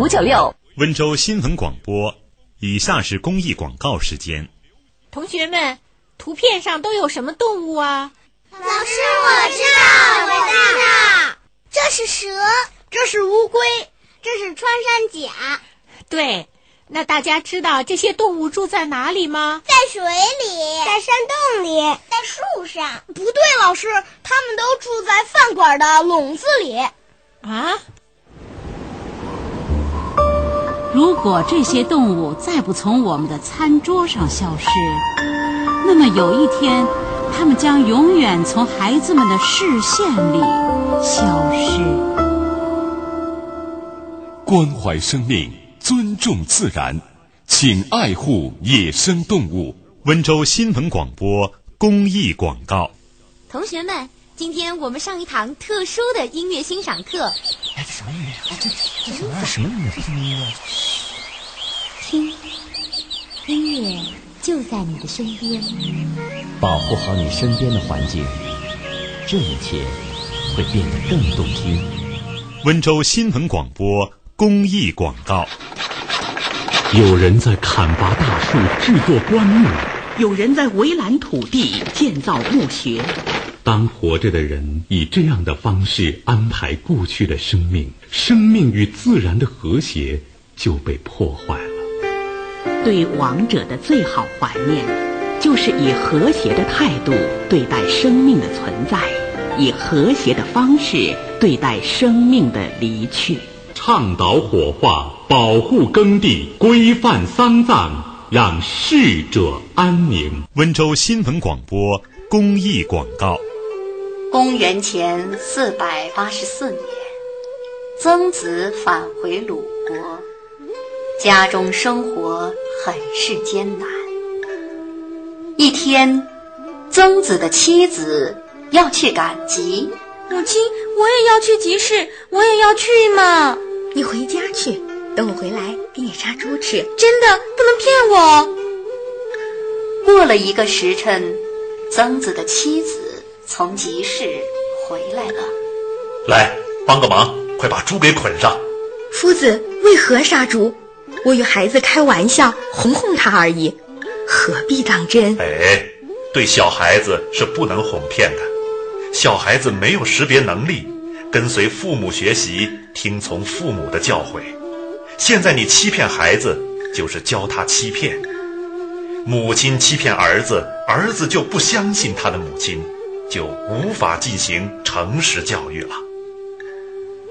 五九六。温州新闻广播，以下是公益广告时间。同学们，图片上都有什么动物啊？老师，我知道，我知道，这是蛇，这是乌龟，这是穿山甲。对，那大家知道这些动物住在哪里吗？在水里，在山洞里，在树上。不对，老师，他们都住在饭馆的笼子里。啊？如果这些动物再不从我们的餐桌上消失，那么有一天，它们将永远从孩子们的视线里消失。关怀生命，尊重自然，请爱护野生动物。温州新闻广播公益广告。同学们，今天我们上一堂特殊的音乐欣赏课。哎，这什么音乐？这这什么什么音乐？这什么音乐？听，音乐就在你的身边。保护好你身边的环境，这一切会变得更动听。温州新闻广播公益广告。有人在砍伐大树制作棺木，有人在围栏土地建造墓穴。当活着的人以这样的方式安排过去的生命，生命与自然的和谐就被破坏了。对亡者的最好怀念，就是以和谐的态度对待生命的存在，以和谐的方式对待生命的离去。倡导火化，保护耕地，规范丧葬，让逝者安宁。温州新闻广播公益广告。公元前四百八十四年，曾子返回鲁国，家中生活很是艰难。一天，曾子的妻子要去赶集，母亲，我也要去集市，我也要去嘛。你回家去，等我回来给你杀猪吃。真的，不能骗我。过了一个时辰，曾子的妻子。从集市回来了，来帮个忙，快把猪给捆上。夫子为何杀猪？我与孩子开玩笑，哄哄他而已，何必当真？哎，对小孩子是不能哄骗的，小孩子没有识别能力，跟随父母学习，听从父母的教诲。现在你欺骗孩子，就是教他欺骗。母亲欺骗儿子，儿子就不相信他的母亲。就无法进行诚实教育了。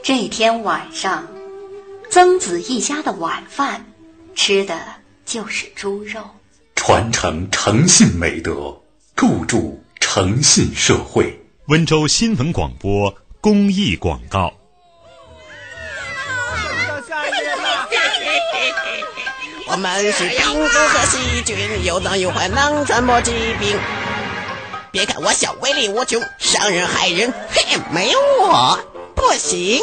这天晚上，曾子一家的晚饭吃的就是猪肉。传承诚信美德，构筑诚信社会。温州新闻广播公益广告。我们是病毒和细菌，又脏又坏，能传播疾病。别看我小威力无穷，伤人害人，嘿，没有我不行。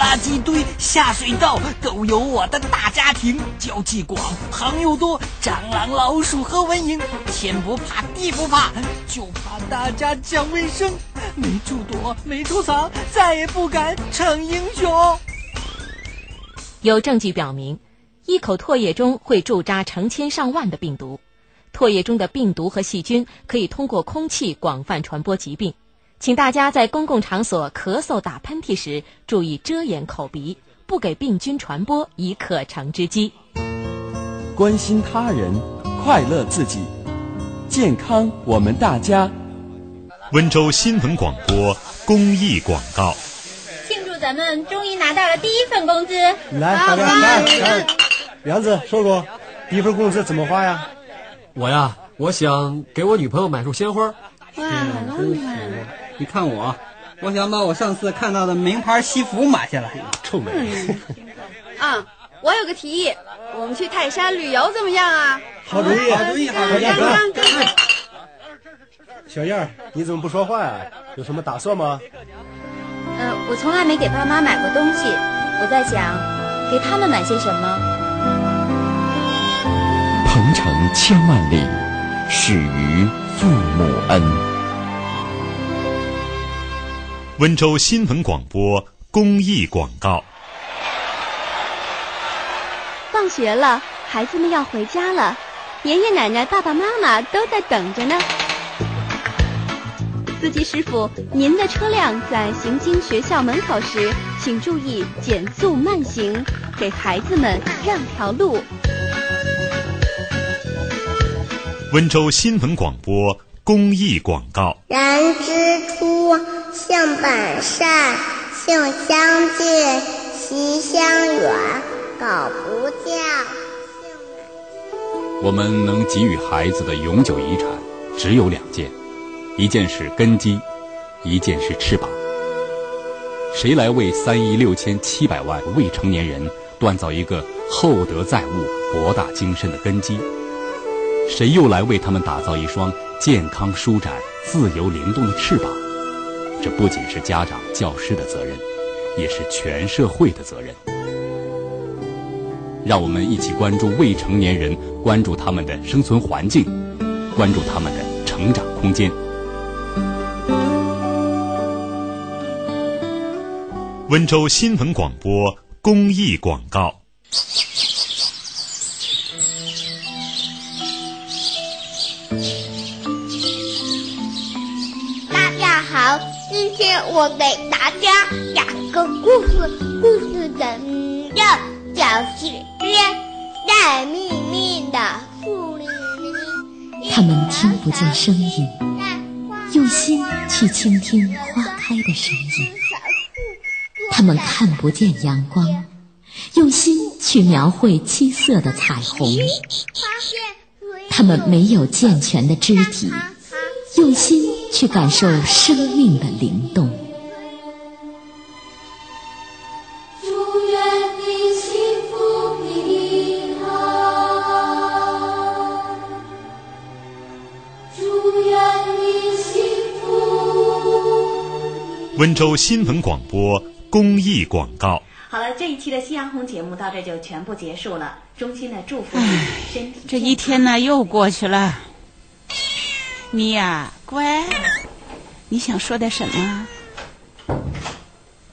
垃圾堆、下水道都有我的大家庭，交际广，朋友多，蟑螂、老鼠和蚊蝇，天不怕地不怕，就怕大家讲卫生，没处躲，没处藏，再也不敢逞英雄。有证据表明，一口唾液中会驻扎成千上万的病毒。唾液中的病毒和细菌可以通过空气广泛传播疾病，请大家在公共场所咳嗽、打喷嚏时注意遮掩口鼻，不给病菌传播以可乘之机。关心他人，快乐自己，健康我们大家。温州新闻广播公益广告。庆祝咱们终于拿到了第一份工资！来，大家来，梁子说说，第一份工资怎么花呀？我呀，我想给我女朋友买束鲜花。哇！你看我，我想把我上次看到的名牌西服买下来。臭美！啊，我有个提议，我们去泰山旅游怎么样啊？好主意，好主意，好主意！小燕儿，你怎么不说话呀？有什么打算吗？呃，我从来没给爸妈买过东西，我在想，给他们买些什么。鹏程千万里，始于父母恩。温州新闻广播公益广告。放学了，孩子们要回家了，爷爷奶奶、爸爸妈妈都在等着呢。司机师傅，您的车辆在行经学校门口时，请注意减速慢行，给孩子们让条路。温州新闻广播公益广告。人之初，性本善，性相近，习相远，苟不教。性我们能给予孩子的永久遗产只有两件。一件是根基，一件是翅膀。谁来为三亿六千七百万未成年人锻造一个厚德载物、博大精深的根基？谁又来为他们打造一双健康舒展、自由灵动的翅膀？这不仅是家长、教师的责任，也是全社会的责任。让我们一起关注未成年人，关注他们的生存环境，关注他们的成长空间。温州新闻广播公益广告。今天我给大家讲个故事，故事的名字叫《时间带秘密的树林里》。他们听不见声音，用心去倾听花开的声音。他们看不见阳光，用心去描绘七色的彩虹。他们没有健全的肢体，用心去感受生命的灵动。温州新闻广播。公益广告。好了，这一期的夕阳红节目到这就全部结束了。衷心的祝福你身体。这一天呢又过去了。你呀，乖，你想说点什么？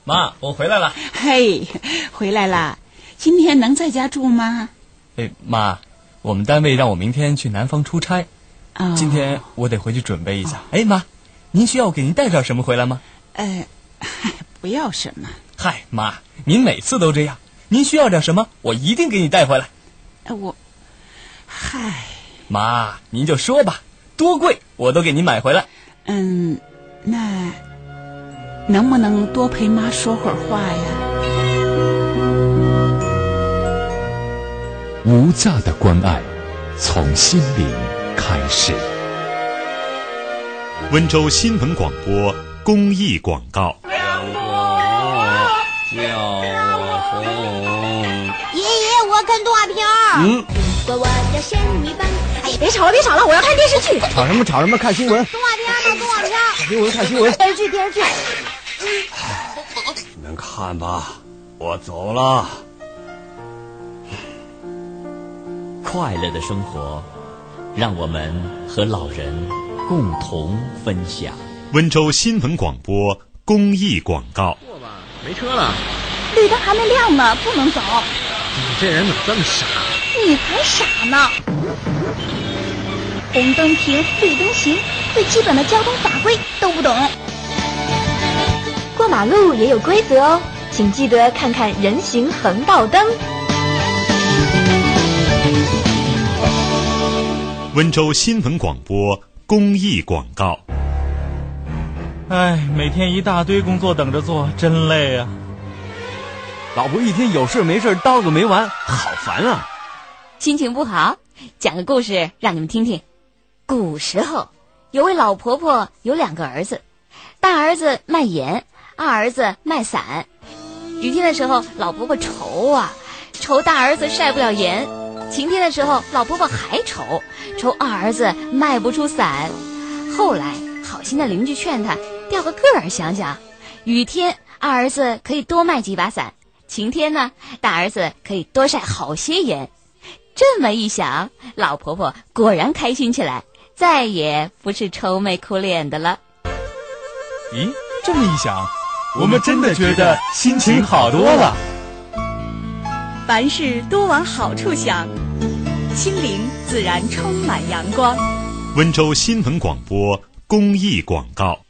妈，我回来了。嘿，回来了。今天能在家住吗？哎，妈，我们单位让我明天去南方出差，哦、今天我得回去准备一下。哎，妈，您需要我给您带点什么回来吗？呃。不要什么？嗨，妈，您每次都这样。您需要点什么，我一定给你带回来。我，嗨，妈，您就说吧，多贵我都给您买回来。嗯，那能不能多陪妈说会儿话呀？无价的关爱，从心灵开始。温州新闻广播公益广告。爷爷，我看动画片嗯。我叫仙女棒。哎呀，别吵了，别吵了，我要看电视剧。吵什么？吵什么？看新闻。动画片吗，动画片。看新闻，看新闻。电视剧，电视剧。你们看吧，我走了。快乐的生活，让我们和老人共同分享。温州新闻广播公益广告。过吧没车了，绿灯还没亮呢，不能走。你这人怎么这么傻？你才傻呢！红灯停，绿灯行，最基本的交通法规都不懂。过马路也有规则哦，请记得看看人行横道灯。温州新闻广播公益广告。哎，每天一大堆工作等着做，真累啊！老婆一天有事没事叨个没完，好烦啊！心情不好，讲个故事让你们听听。古时候，有位老婆婆有两个儿子，大儿子卖盐，二儿子卖伞。雨天的时候，老婆婆愁啊，愁大儿子晒不了盐；晴天的时候，老婆婆还愁，愁二儿子卖不出伞。后来，好心的邻居劝他。调个个儿想想，雨天二儿子可以多卖几把伞，晴天呢大儿子可以多晒好些盐。这么一想，老婆婆果然开心起来，再也不是愁眉苦脸的了。咦，这么一想，我们真的觉得心情好多了。凡事多往好处想，心灵自然充满阳光。温州新闻广播公益广告。